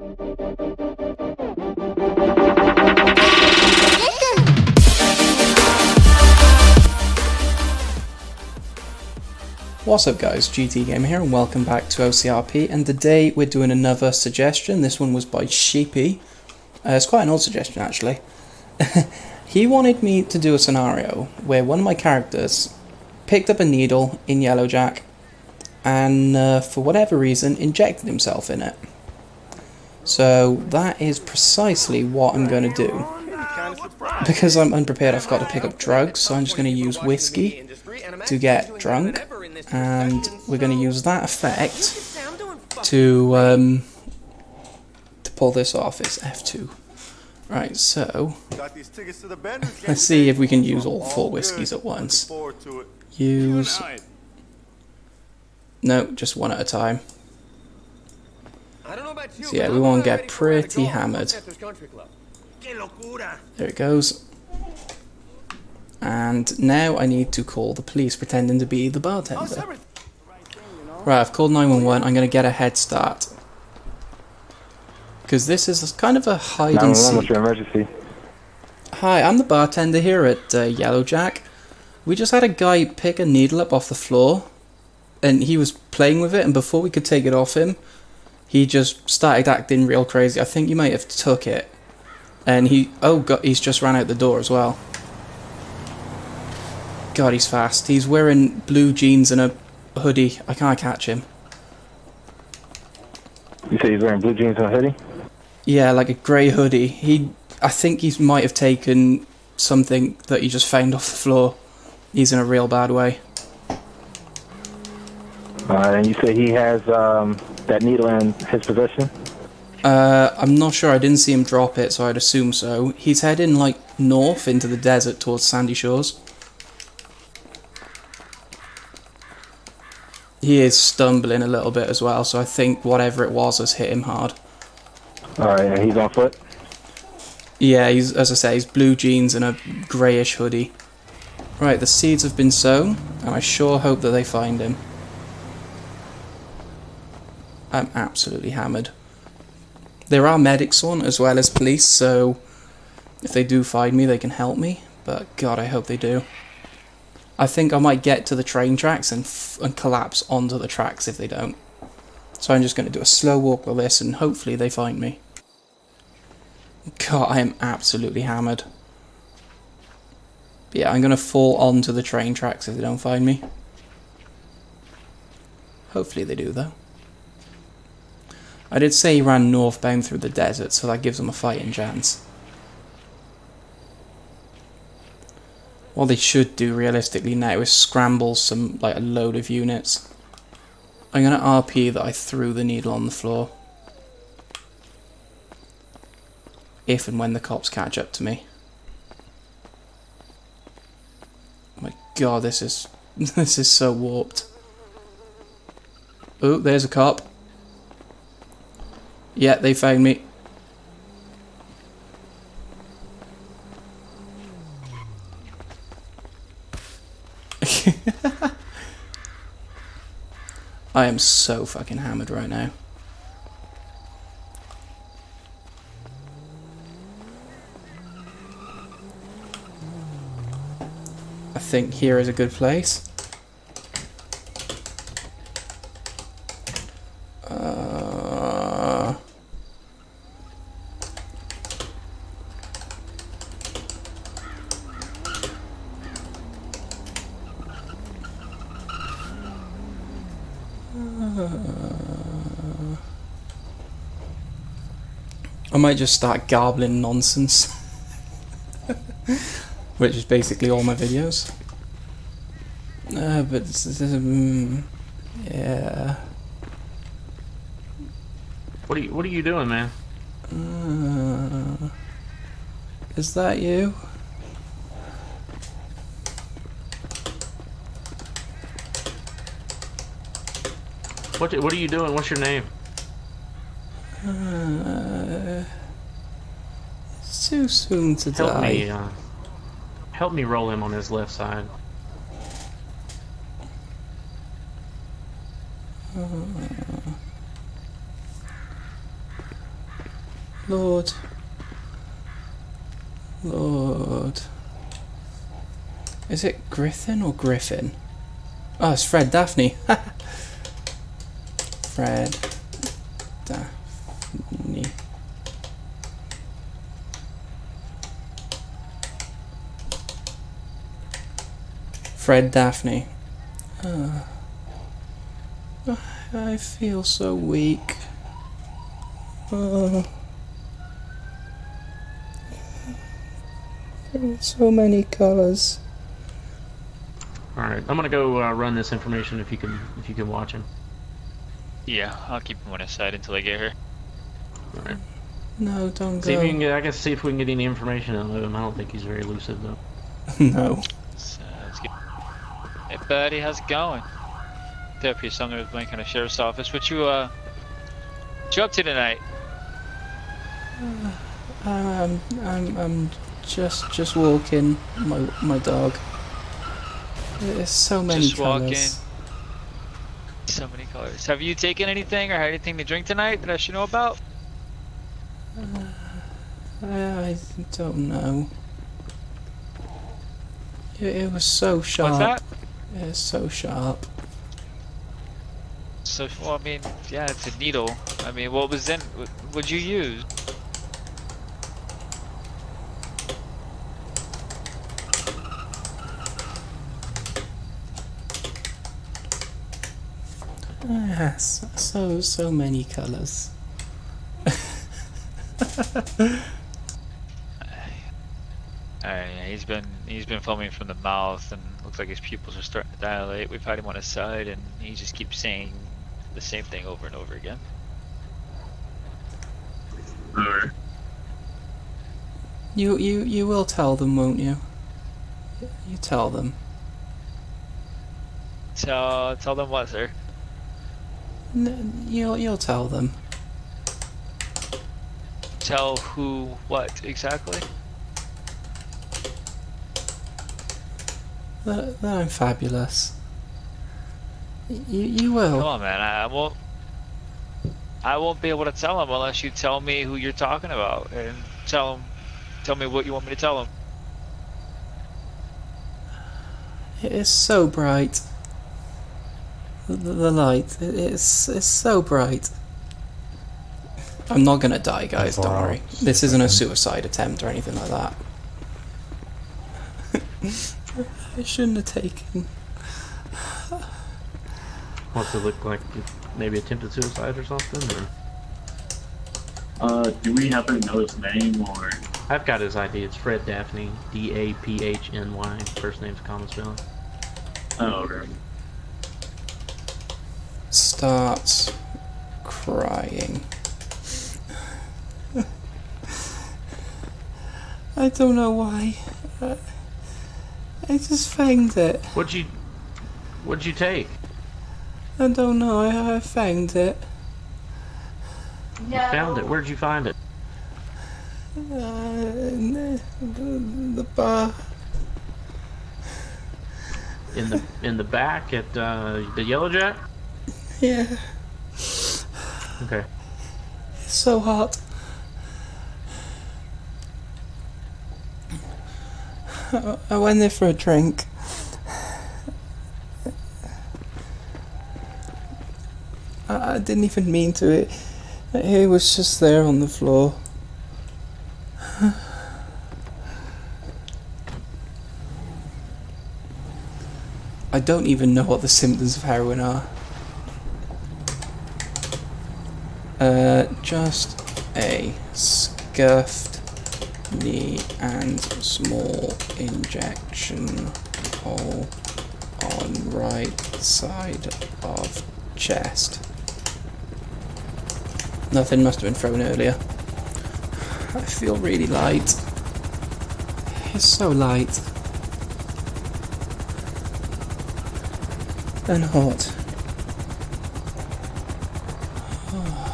What's up guys, GT Gamer here and welcome back to OCRP and today we're doing another suggestion. This one was by Sheepy. Uh, it's quite an old suggestion actually. he wanted me to do a scenario where one of my characters picked up a needle in Yellowjack and uh, for whatever reason injected himself in it. So that is precisely what I'm going to do. Because I'm unprepared I've got to pick up drugs so I'm just going to use whiskey to get drunk and we're going to use that effect to um, to pull this off. It's F2. Right, so let's see if we can use all four whiskeys at once. Use. No, just one at a time. So yeah, we want to get pretty hammered. There it goes. And now I need to call the police pretending to be the bartender. Right, I've called 911. I'm going to get a head start. Because this is kind of a hide and seek. What's your emergency? Hi, I'm the bartender here at uh, Yellowjack. We just had a guy pick a needle up off the floor. And he was playing with it. And before we could take it off him, he just started acting real crazy. I think you might have took it. And he... Oh, God, he's just ran out the door as well. God, he's fast. He's wearing blue jeans and a hoodie. I can't catch him. You say he's wearing blue jeans and a hoodie? Yeah, like a grey hoodie. He, I think he might have taken something that he just found off the floor. He's in a real bad way. Uh, and you say he has um, that needle in his possession? Uh, I'm not sure. I didn't see him drop it, so I'd assume so. He's heading like north into the desert towards Sandy Shores. he is stumbling a little bit as well, so I think whatever it was has hit him hard. Alright, he's on foot? Yeah, he's as I say, he's blue jeans and a greyish hoodie. Right, the seeds have been sown, and I sure hope that they find him. I'm absolutely hammered. There are medics on as well as police, so if they do find me, they can help me. But God, I hope they do. I think I might get to the train tracks and, and collapse onto the tracks if they don't. So I'm just going to do a slow walk with this and hopefully they find me. God, I am absolutely hammered. But yeah, I'm going to fall onto the train tracks if they don't find me. Hopefully they do, though. I did say he ran northbound through the desert, so that gives him a fighting chance. What they should do realistically now is scramble some, like a load of units. I'm going to RP that I threw the needle on the floor. If and when the cops catch up to me. My god, this is this is so warped. Oh, there's a cop. Yeah, they found me. I am so fucking hammered right now. I think here is a good place. I might just start garbling nonsense. Which is basically all my videos. Uh, but, um, yeah. What are you, what are you doing, man? Uh, is that you? What, what are you doing? What's your name? Uh, it's too soon to help die. Me, uh, help me roll him on his left side. Uh, Lord. Lord. Is it Griffin or Griffin? Oh, it's Fred Daphny. Fred Daphny. Fred Daphny. Uh, I feel so weak. Uh, so many colors. All right, I'm gonna go uh, run this information if you can if you can watch him. Yeah, I'll keep him on his side until I get here. All right. No, don't See if we can go. get. I guess see if we can get any information out of him. I don't think he's very lucid though. no. Sounds good. Hey, buddy, how's it going? Deputy Sumner with Wayne County Sheriff's Office. What you, uh, what you up to tonight? I'm, I'm, I'm just, just walking my, my dog. There's so many Just walking. colors. So many colors. Have you taken anything or had anything to drink tonight that I should know about? I, I don't know. It, it was so sharp. What's that? It was so sharp. So, well, I mean, yeah, it's a needle. I mean, what was in, what would you use? Yes, so, so many colors. Yeah, he's been, he's been foaming from the mouth and looks like his pupils are starting to dilate. We've had him on his side and he just keeps saying the same thing over and over again. Alright. You, you, you will tell them, won't you? You tell them. Tell, tell them what, sir? N- you'll, you'll tell them. Tell who what exactly? That, that I'm fabulous. You, you will. Come on, man. I, I won't. I won't be able to tell him unless you tell me who you're talking about and tell him. Tell me what you want me to tell him. It is so bright. The, the, the light, it, it's, it's so bright. I'm not gonna die, guys, don't worry. This isn't a suicide attempt or anything like that. I shouldn't have taken. What's it look like? Maybe attempted suicide or something? Or Uh, do we happen to know his name or? I've got his ID. It's Fred Daphny. D A P H N Y. First name's common spelling. Oh, okay. Starts crying. I don't know why. I, I just fanged it. What'd you What'd you take? I don't know. I, I fanged it. You found it. Where'd you find it? Uh, in the, the, the bar. In the in the back at uh, the Yellow Jack. Yeah, Okay. it's so hot. I- went there for a drink. I, I didn't even mean to. It, it was just there on the floor. I don't even know what the symptoms of heroin are. Uh, just a scuffed knee and small injection hole on right side of chest. Nothing must have been thrown earlier. I feel really light. It's so light. And hot. Oh.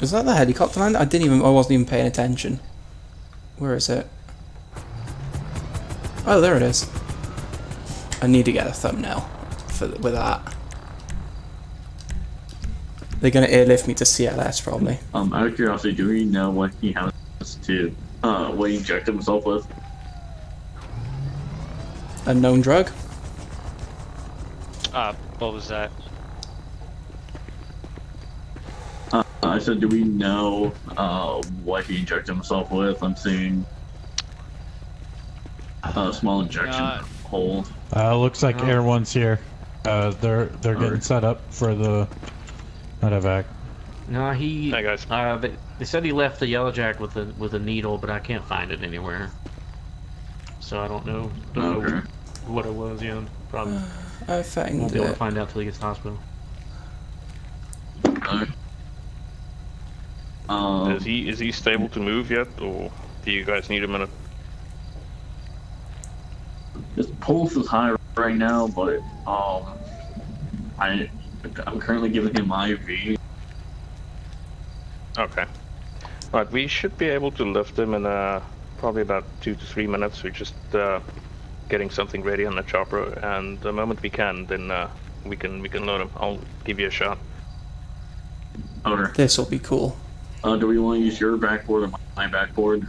Is that the helicopter land? I didn't even. I wasn't even paying attention. Where is it? Oh, there it is. I need to get a thumbnail for with that. They're gonna airlift me to CLS probably. Um, out of curiosity, do we know what he has to, uh, what he injected himself with? Unknown drug. Uh, what was that? Uh, I said, do we know, uh, what he injected himself with? I'm seeing a small injection Uh, hole. Uh, looks like Oh. Air One's here. Uh, they're they're getting Alright. set up for the medevac. No, he. Hey, guys. Uh, but they said he left the yellow jack with a with a needle, but I can't find it anywhere. So I don't know. Don't Okay. know what it was. Yeah, probably I won't found be able to find out till he gets to the hospital. Okay. Um, Is he is he stable to move yet, or do you guys need a minute? his pulse is high right now, but, um, I, I'm currently giving him IV. Okay. Right, we should be able to lift him in uh, probably about two to three minutes. We're just uh, getting something ready on the chopper, and the moment we can, then uh, we can we can load him. I'll give you a shot. Okay. This will be cool. Uh, do we want to use your backboard or my backboard?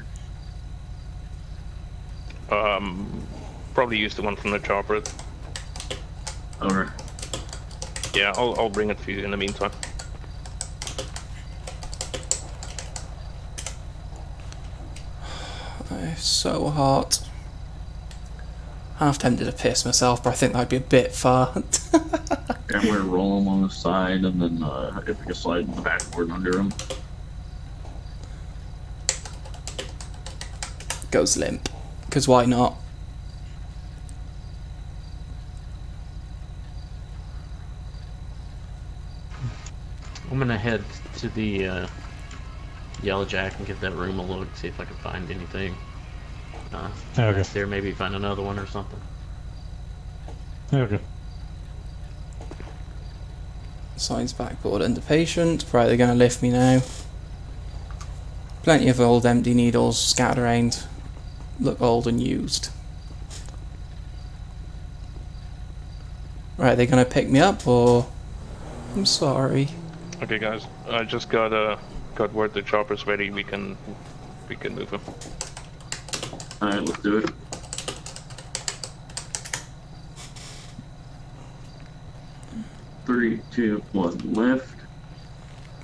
Um, probably use the one from the chopper. Okay. Yeah, I'll I'll bring it for you in the meantime. It's so hot. Half tempted to piss myself, but I think that'd be a bit far. And we're gonna roll him on the side, and then uh, if we can slide the backboard under him. Goes limp. Because why not? I'm gonna head to the uh, yellow jack and give that room a look, see if I can find anything. Uh, Okay. there, maybe find another one or something. Okay. Signs backboard under patient. Right, they're going to lift me now. Plenty of old empty needles scattered around. Look old and used. Right, they're going to pick me up or... I'm sorry. Okay, guys. I just got uh got word the chopper's ready. We can we can move him. Alright, let's do it. Three, two, one, lift.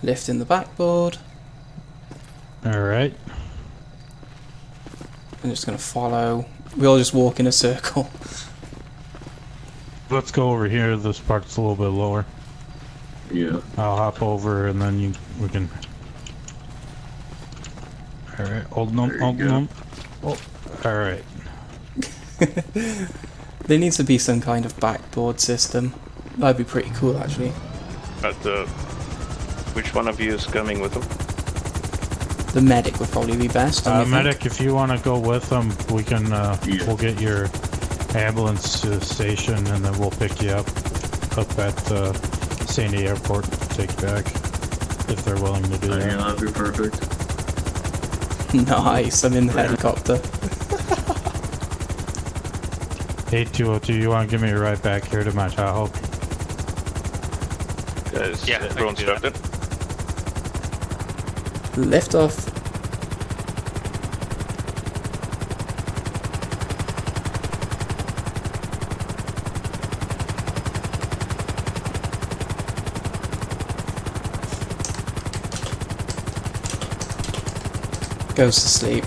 Lifting the backboard. All right. I'm just going to follow. We all just walk in a circle. Let's go over here. This part's a little bit lower. Yeah. I'll hop over and then you we can. All right. Hold There on. you Hold go. on. Oh. All right. There needs to be some kind of backboard system. That'd be pretty cool, actually. But uh, which one of you is coming with him? The medic would probably be best. don't Uh, you think? medic, if you want to go with them, we can. Uh, Yeah. We'll get your ambulance to the station and then we'll pick you up up at uh, Sandy Airport. Take you back if they're willing to do Uh, that. yeah, that'd be perfect. Nice, I'm in the helicopter. Hey, 202, you want to give me a ride back here to my Tahoe? Yeah, I everyone can do that. strapped in? Lift off. Goes to sleep.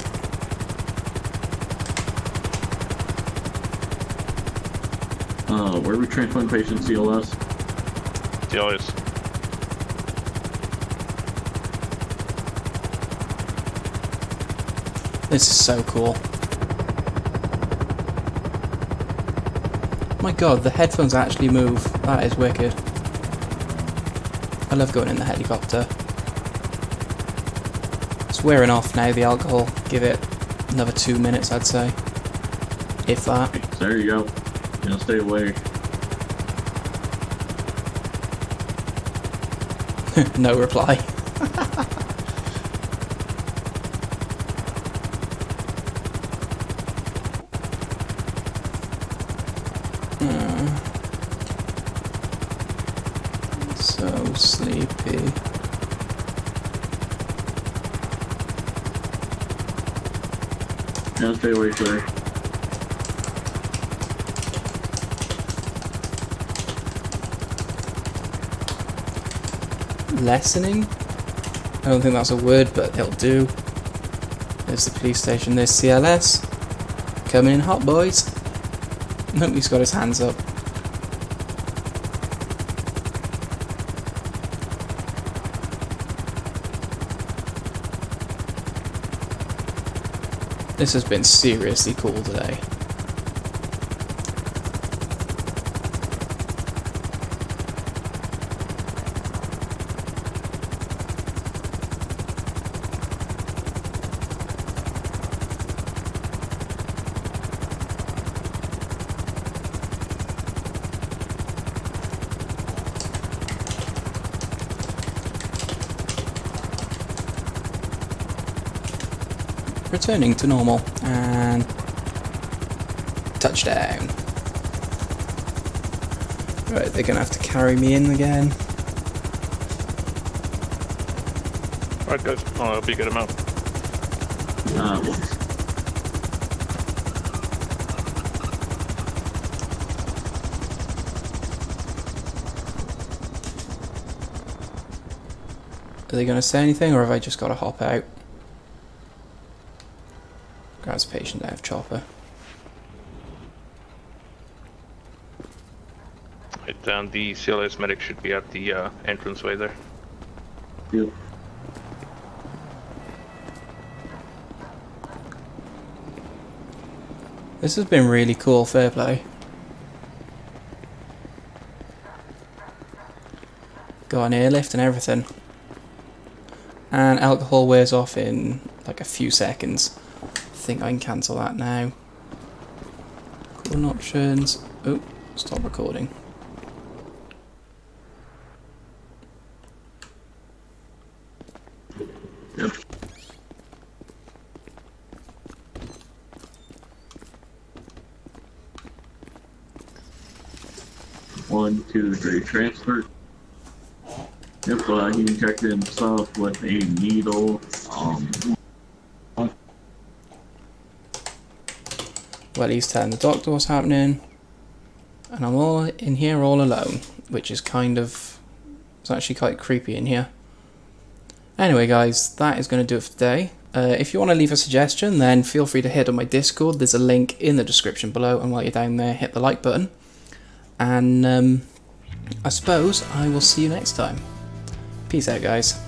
Uh, where are we transplanting patient CLS? TLS. This is so cool. My god, the headphones actually move. That is wicked. I love going in the helicopter. It's wearing off now, the alcohol. Give it another two minutes, I'd say. If that. There you go. You know, stay away. no reply. Hmm. So sleepy. Now stay away, sir. Lessening? I don't think that's a word, but it'll do. There's the police station, there's CLS. Coming in hot, boys. Nope, he's got his hands up. This has been seriously cool today. Returning to normal and touchdown. Right, they're gonna have to carry me in again. Alright guys, I'll help you get him out. Uh, Are they gonna say anything or have I just gotta hop out? Grabs patient out of chopper. Right, and the CLS medic should be at the uh, entranceway there. yep. This has been really cool, fair play. Got an airlift and everything. And alcohol wears off in like a few seconds. I think I can cancel that now. Recording options. Oh, stop recording. One, two, three, transfer. Yep, uh, he injected himself with a needle. Um, Well, he's telling the doctor what's happening. And I'm all in here all alone, which is kind of. It's actually quite creepy in here. Anyway, guys, that is going to do it for today. Uh, if you want to leave a suggestion, then feel free to head on my Discord. There's a link in the description below, and while you're down there, hit the like button. And um, I suppose I will see you next time. Peace out, guys.